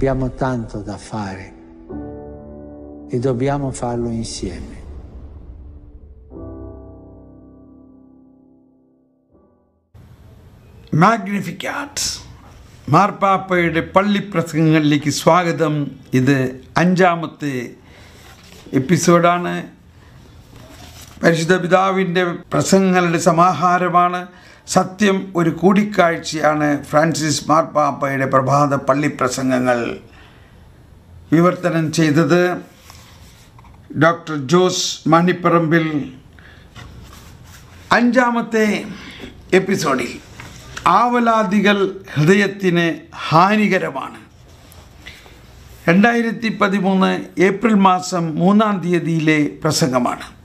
Abbiamo tanto da fare e dobbiamo farlo insieme. മാഗ്നിഫിക്കാറ്റ് മാർപ്പാപ്പയുടെ പള്ളിപ്രസംഗങ്ങളിലേക്ക് സ്വാഗതം ഇത് അഞ്ചാമത്തെ എപ്പിസോഡാണ് പരിശുദ്ധ പിതാവിന്റെ പ്രസംഗങ്ങളുടെ സമാഹാരമാണ്. സത്യം ഒരു കൂടിക്കാഴ്ചയാണ്. ഫ്രാൻസിസ് മാർപ്പാപ്പയുടെ പ്രഭാത പള്ളി പ്രസംഗങ്ങൾ. വിവർത്തനം ചെയ്തത് ഡോക്ടർ ജോസ് മണിപ്പറമ്പിൽ അഞ്ചാമത്തെ എപ്പിസോഡിൽ. ആവലാദികൾ ഹൃദയത്തിന് ഹാനികരമാണ്. രണ്ടായിരത്തി പതിമൂന്ന് ഏപ്രിൽ മാസം മൂന്നാം തീയതിയിലെ പ്രസംഗമാണ്.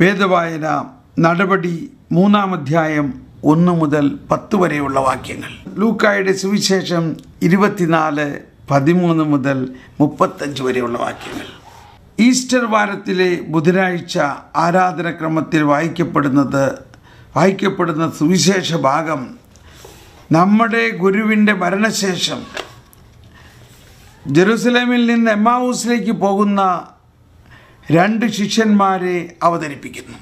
വേദവായന നടപടി മൂന്നാം അധ്യായം ഒന്ന് മുതൽ പത്ത് വരെയുള്ള വാക്യങ്ങൾ. ലൂക്കായുടെ സുവിശേഷം ഇരുപത്തിനാല് പതിമൂന്ന് മുതൽ മുപ്പത്തഞ്ച് വരെയുള്ള വാക്യങ്ങൾ. ഈസ്റ്റർ വാരത്തിലെ ബുധനാഴ്ച ആരാധനക്രമത്തിൽ വായിക്കപ്പെടുന്നത് വായിക്കപ്പെടുന്ന സുവിശേഷ ഭാഗം നമ്മുടെ ഗുരുവിന്റെ മരണശേഷം. ജെറുസലേമിൽ നിന്ന് എമ്മാവൂസിലേക്ക് പോകുന്ന രണ്ട് ശിഷ്യന്മാരെ അവതരിപ്പിക്കുന്നു.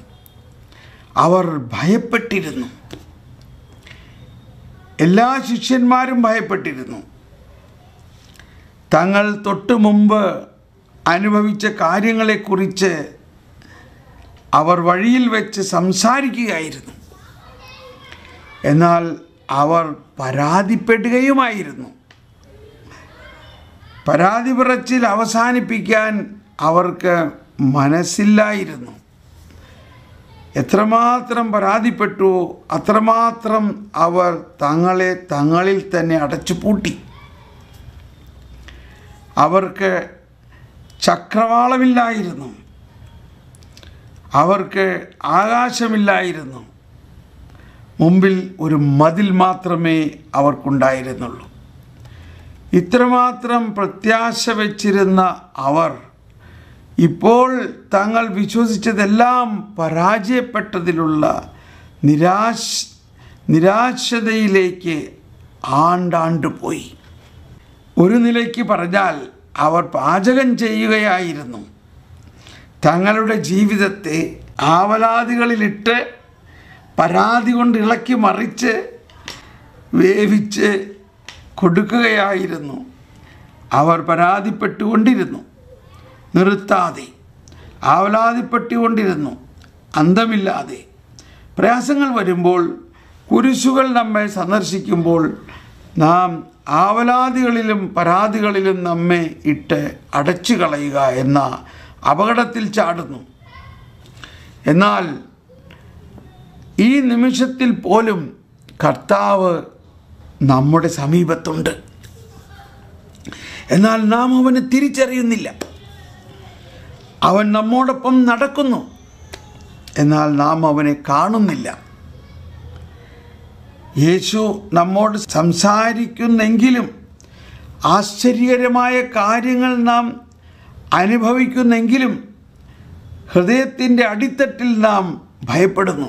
അവർ ഭയപ്പെട്ടിരുന്നു. എല്ലാ ശിഷ്യന്മാരും ഭയപ്പെട്ടിരുന്നു. തങ്ങൾ തൊട്ടു മുമ്പ് അനുഭവിച്ച കാര്യങ്ങളെക്കുറിച്ച് അവർ വഴിയിൽ വെച്ച് സംസാരിക്കുകയായിരുന്നു. എന്നാൽ അവർ പരാതിപ്പെടുകയുമായിരുന്നു. പരാതി പറച്ചിൽ അവസാനിപ്പിക്കാൻ അവർക്ക് മനസ്സില്ലായിരുന്നു. എത്രമാത്രം പരാതിപ്പെട്ടുവോ അത്രമാത്രം അവർ തങ്ങളെ തങ്ങളിൽ തന്നെ അടച്ചു പൂട്ടി അവർക്ക് ചക്രവാളമില്ലായിരുന്നു. അവർക്ക് ആകാശമില്ലായിരുന്നു. മുമ്പിൽ ഒരു മതിൽ മാത്രമേ അവർക്കുണ്ടായിരുന്നുള്ളൂ. ഇത്രമാത്രം പ്രത്യാശ വച്ചിരുന്ന അവർ ഇപ്പോൾ തങ്ങൾ വിശ്വസിച്ചതെല്ലാം പരാജയപ്പെട്ടതിലുള്ള നിരാശ നിരാശതയിലേക്ക് ആണ്ടാണ്ട് പോയി. ഒരു നിലയ്ക്ക് പറഞ്ഞാൽ അവർ പാചകം ചെയ്യുകയായിരുന്നു. തങ്ങളുടെ ജീവിതത്തെ ആവലാതികളിലിട്ട് പരാതി കൊണ്ട് ഇളക്കി മറിച്ച് വേവിച്ച് കൊടുക്കുകയായിരുന്നു. അവർ പരാതിപ്പെട്ടുകൊണ്ടിരുന്നു. നിർത്താതെ ആവലാതിപ്പെട്ടുകൊണ്ടിരുന്നു. അന്തമില്ലാതെ. പ്രയാസങ്ങൾ വരുമ്പോൾ കുരിശുകൾ നമ്മെ സന്ദർശിക്കുമ്പോൾ നാം ആവലാതികളിലും പരാതികളിലും നമ്മെ ഇട്ട് അടച്ചു കളയുക എന്ന അപകടത്തിൽ ചാടുന്നു. എന്നാൽ ഈ നിമിഷത്തിൽ പോലും കർത്താവ് നമ്മുടെ സമീപത്തുണ്ട്. എന്നാൽ നാം അവനെ തിരിച്ചറിയുന്നില്ല. അവൻ നമ്മോടൊപ്പം നടക്കുന്നു. എന്നാൽ നാം അവനെ കാണുന്നില്ല. യേശു നമ്മോട് സംസാരിക്കുന്നെങ്കിലും ആശ്ചര്യകരമായ കാര്യങ്ങൾ നാം അനുഭവിക്കുന്നെങ്കിലും ഹൃദയത്തിന്റെ അടിത്തട്ടിൽ നാം ഭയപ്പെടുന്നു.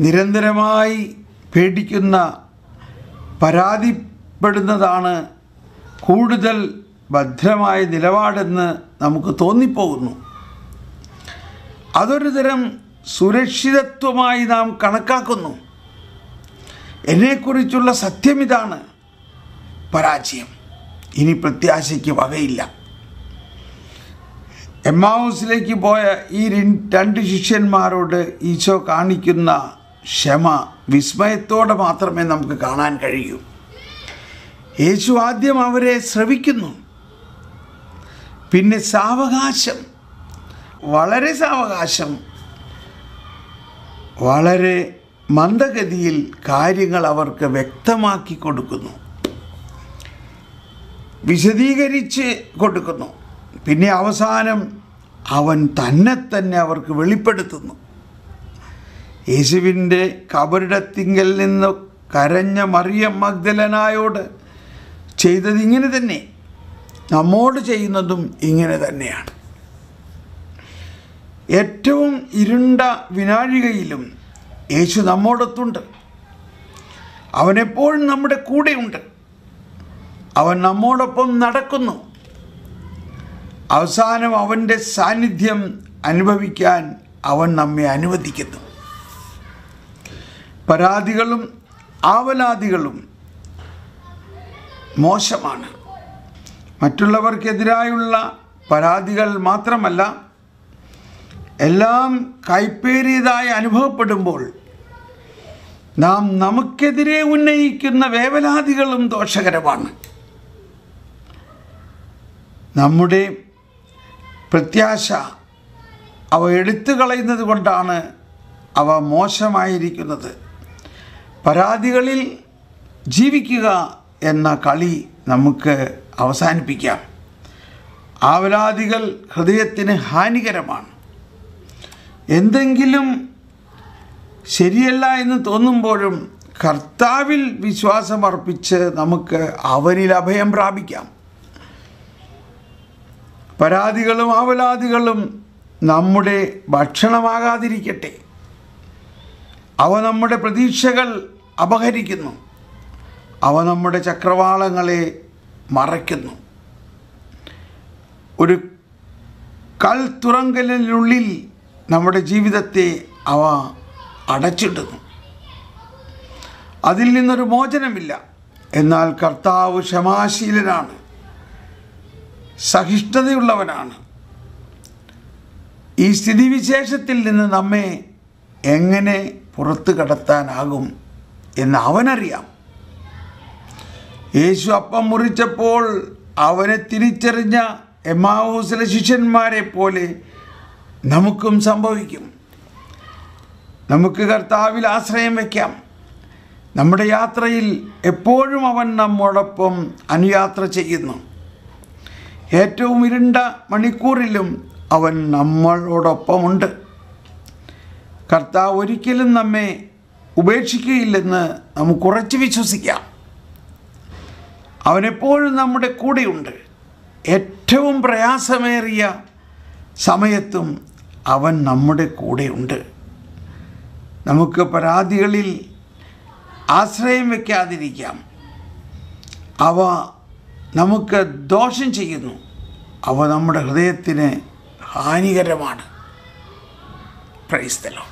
നിരന്തരമായി പേടിക്കുന്ന പരാതിപ്പെടുന്നതാണ് കൂടുതൽ ഭദ്രമായ നിലപാടെന്ന് നമുക്ക് തോന്നിപ്പോകുന്നു. അതൊരു തരം സുരക്ഷിതത്വമായി നാം കണക്കാക്കുന്നു. എന്നെക്കുറിച്ചുള്ള സത്യം ഇതാണ്. പരാജയം. ഇനി പ്രത്യാശയ്ക്ക് വകയില്ല. എമ്മാവൂസിലേക്ക് പോയ ഈ രണ്ട് ശിഷ്യന്മാരോട് ഈശോ കാണിക്കുന്ന ക്ഷമ വിസ്മയത്തോടെ മാത്രമേ നമുക്ക് കാണാൻ കഴിയൂ. യേശു ആദ്യം അവരെ ശ്രവിക്കുന്നു. പിന്നെ സാവകാശം. വളരെ സാവകാശം. വളരെ മന്ദഗതിയിൽ കാര്യങ്ങൾ അവർക്ക് വ്യക്തമാക്കി കൊടുക്കുന്നു. വിശദീകരിച്ച് കൊടുക്കുന്നു. പിന്നെ അവസാനം അവൻ തന്നെ തന്നെ അവർക്ക് വെളിപ്പെടുത്തുന്നു. യേശുവിന്റെ കബറിടത്തിങ്കൽ നിന്ന് കരഞ്ഞ മറിയം മഗ്ദലനായോട് ചെയ്തത് ഇങ്ങനെ തന്നെ. നമ്മോട് ചെയ്യുന്നതും ഇങ്ങനെ തന്നെയാണ്. ഏറ്റവും ഇരുണ്ട വിനാഴികയിലും യേശു നമ്മോടൊത്തുണ്ട്. അവനെപ്പോഴും നമ്മുടെ കൂടെയുണ്ട്. അവൻ നമ്മോടൊപ്പം നടക്കുന്നു. അവസാനം അവന്റെ സാന്നിധ്യം അനുഭവിക്കാൻ അവൻ നമ്മെ അനുവദിക്കുന്നു. പരാതികളും ആവലാതികളും മോശമാണ്. മറ്റുള്ളവർക്കെതിരായുള്ള പരാതികൾ മാത്രമല്ല എല്ലാം കൈപ്പേറിയതായി അനുഭവപ്പെടുമ്പോൾ നാം നമുക്കെതിരെ ഉന്നയിക്കുന്ന വേവലാതികളും ദോഷകരമാണ്. നമ്മുടെ പ്രത്യാശ അവ എടുത്തു കളയുന്നത് കൊണ്ടാണ് അവ മോശമായിരിക്കുന്നത്. പരാതികളിൽ ജീവിക്കുക എന്ന കളി നമുക്ക് അവസാനിപ്പിക്കാം. ആവലാദികൾ ഹൃദയത്തിന് ഹാനികരമാണ്. എന്തെങ്കിലും ശരിയല്ല എന്ന് തോന്നുമ്പോഴും കർത്താവിൽ വിശ്വാസമർപ്പിച്ച് നമുക്ക് അവനിൽ അഭയം പ്രാപിക്കാം. പരാതികളും ആവലാതികളും നമ്മുടെ ഭക്ഷണമാകാതിരിക്കട്ടെ. അവ നമ്മുടെ പ്രതീക്ഷകൾ അപഹരിക്കുന്നു. അവ നമ്മുടെ ചക്രവാളങ്ങളെ മറയ്ക്കുന്നു. ഒരു കൽ തുറങ്കലിനുള്ളിൽ നമ്മുടെ ജീവിതത്തെ അവ അടച്ചിടുന്നു. അതിൽ നിന്നൊരു മോചനമില്ല. എന്നാൽ കർത്താവ് ക്ഷമാശീലനാണ്. സഹിഷ്ണുതയുള്ളവനാണ്. ഈ സ്ഥിതിവിശേഷത്തിൽ നിന്ന് നമ്മെ എങ്ങനെ പുറത്തു കടത്താനാകും എന്ന് അവനറിയാം. യേശു അപ്പം മുറിച്ചപ്പോൾ അവനെ തിരിച്ചറിഞ്ഞ എമാവൂസിലെ ശിഷ്യന്മാരെ പോലെ നമുക്കും സംഭവിക്കും. നമുക്ക് കർത്താവിൽ ആശ്രയം വയ്ക്കാം നമ്മുടെ യാത്രയിൽ എപ്പോഴും അവൻ നമ്മോടൊപ്പം അനുയാത്ര ചെയ്യുന്നു. ഏറ്റവും ഇരുണ്ട മണിക്കൂറിലും അവൻ നമ്മളോടൊപ്പമുണ്ട്. കർത്താവ് ഒരിക്കലും നമ്മെ ഉപേക്ഷിക്കുകയില്ലെന്ന് നമുക്ക് ഉറച്ചു വിശ്വസിക്കാം. അവനെപ്പോഴും നമ്മുടെ കൂടെയുണ്ട്. ഏറ്റവും പ്രയാസമേറിയ സമയത്തും അവൻ നമ്മുടെ കൂടെയുണ്ട്. നമുക്ക് പരാതികളിൽ ആശ്രയം വയ്ക്കാതിരിക്കാം അവ നമുക്ക് ദോഷം ചെയ്യുന്നു. അവ നമ്മുടെ ഹൃദയത്തിന് ഹാനികരമാണ്. പ്രൈസ്തലോ